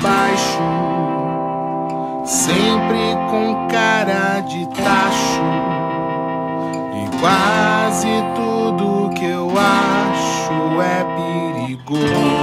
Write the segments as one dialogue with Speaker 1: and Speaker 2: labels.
Speaker 1: baixo, sempre com cara de tacho. E quase tudo que eu acho é perigoso.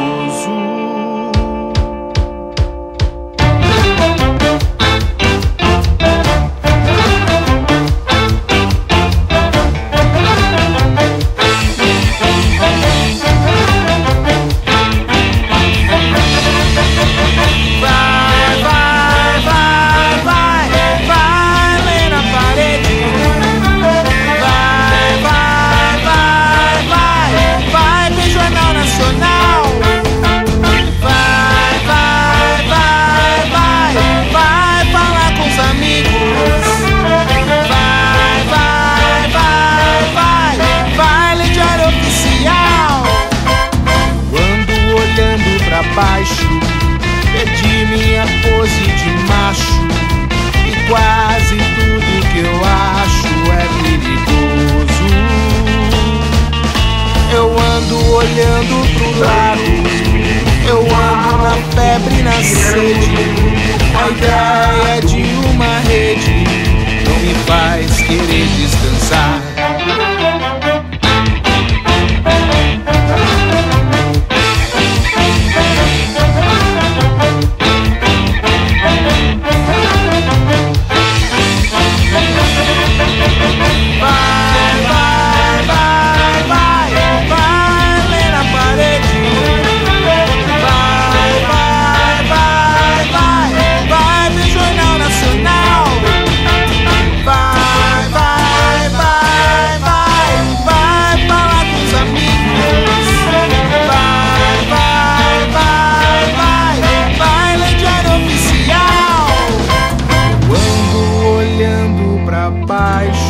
Speaker 1: Minha pose de macho. E quase tudo que eu acho é perigoso. Eu ando olhando pro lado, eu ando na febre e na sede. A ideia de apaixonado.